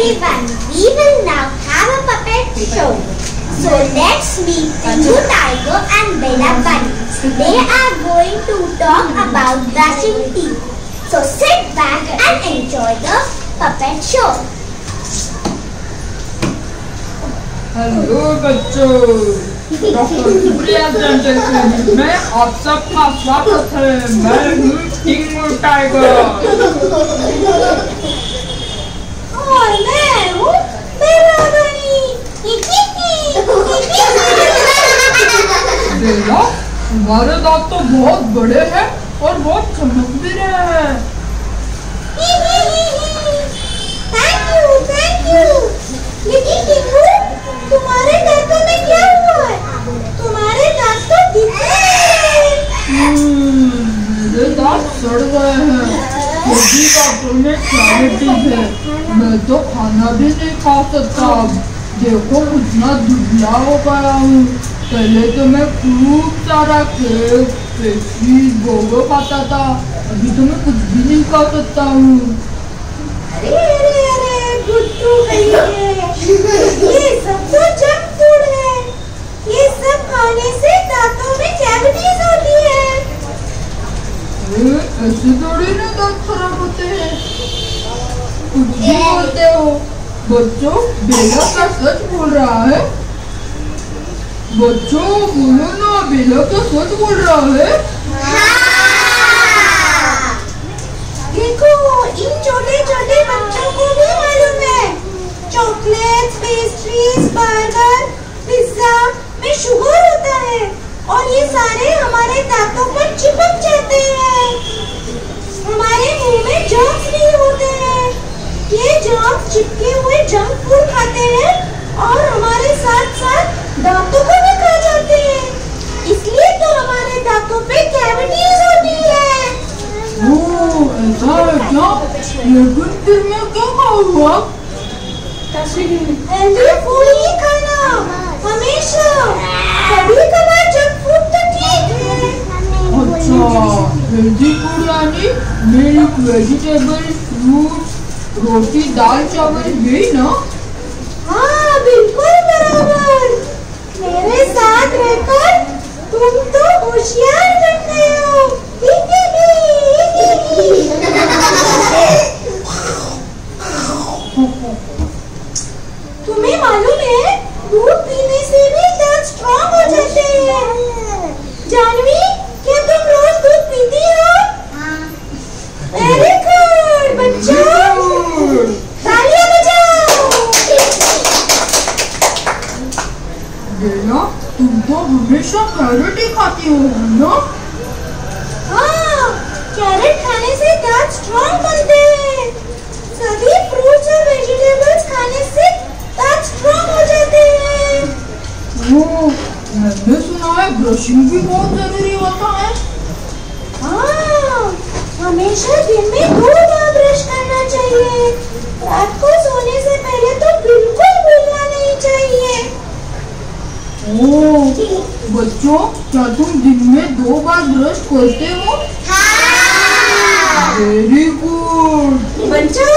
everyone, we will now have a puppet show. So let's meet the new tiger and Bella Bunny. They are going to talk about brushing teeth. So sit back and enjoy the puppet show. Hello बच्चों doctor Supriya जनटेशन में आप सबका स्वागत है मैं हूँ टीमू टाइगर और हमारे दांत तो बहुत बड़े हैं और बहुत चमक भी रहे हैं दांतों में क्या हुआ है तुम्हारे दांत तो दिखते हैं हम्म, मेरे दांत सड़ गए क्योंकि डॉक्टर ने डायबिटीज़ है मैं तो खाना भी नहीं खा सकता अब देखो कितना दुबला हो गया हूँ पहले तो मैं खूब सारा केक गोगो खाता था अभी तो मैं कुछ भी नहीं खा सकता हूँ अरे अरे अरे गुड्डू ये सब तो जंक फ़ूड है। ये सब खाने से दांतों में कैविटीज ऐसे थोड़ी ना दांत खराब होते हैं। कुछ भी बोलते हो। बच्चों बेला का सच बोल रहा है। बच्चों बोलो ना बेला का सच बोल रहा है। देखो इन छोटे छोटे बच्चों को भी मालूम है। चॉकलेट्स पेस्ट्रीज बर्गर पिज्जा में शुगर होता है। और ये सारे हमारे खाते हैं और हमारे साथ साथ दांतों को भी खा जाते हैं। इसलिए तो हमारे दांतों पे कैविटीज होती है। ओ ऐसा है क्या? लेकिन फिर मैं क्या खाऊँगा? फ़ूड ही खाना हमेशा। कभी कभार जंक फ़ूड तो ठीक है। अच्छा हेल्दी फ़ूड यानी मिल्क वेजिटेबल फ्रूट रोटी दाल चावल यही ना हाँ बिल्कुल बराबर मेरे साथ रहकर तुम तो होशियार बन गए हो तुम्हें मालूम है दूध पीने से भी दांत स्ट्रॉन्ग हो जाते हैं जानवी क्या तुम रोज दूध पीती हो वेरी गुड बच्चों तालियाँ बजाओ बेला तुम तो हमेशा कैरेट ही खाती हो ना? हाँ कैरेट खाने से दांत स्ट्रॉन्ग बनते हैं। सभी फ्रूट्स और वेजिटेबल्स खाने से दांत स्ट्रॉन्ग हो जाते हैं। ओ मैंने सुना है ब्रशिंग भी बहुत ज़रूरी होता है। हाँ हमेशा दिन में दो बार ब्रश करना चाहिए। रात को सोने से पहले तो बिल्कुल भूलना नहीं चाहिए। ओ बच्चों क्या तुम दिन में दो बार ब्रश करते हो? वेरी गुड बच्चों